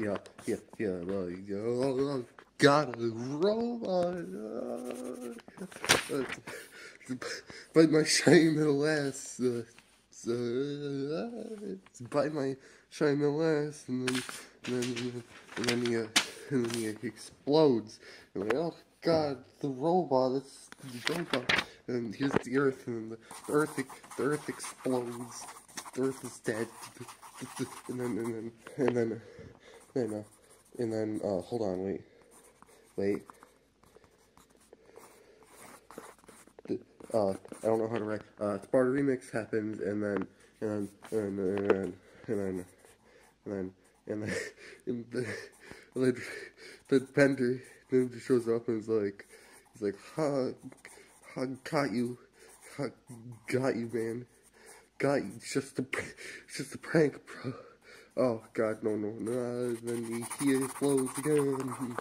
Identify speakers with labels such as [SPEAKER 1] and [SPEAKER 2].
[SPEAKER 1] yeah, yeah, yeah, like, oh, got a robot. Uh, bite my shiny middle ass. Uh, uh, bite my shiny ass, and then, and then, and then, he, uh, and then he explodes. And like, oh god, the robot, it's the robot. And here's the earth, and the earth, the earth explodes. The earth is dead. And then, and then, and then, then, uh, and then, uh, hold on, wait, wait. uh, I don't know how to write. Uh, Sparta Remix happens, and then, and then, and then, and then, and then, and then, and then, and then, then Bender then shows up and is like, he's like, ha, ha, got you, ha, got you, man, got you. It's just a, it's just a prank, bro. Oh god, no, no, No! when the heat flows again.